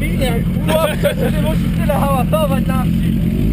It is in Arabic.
Mine, kurwa, nie musisz tyle hałatować na wsi.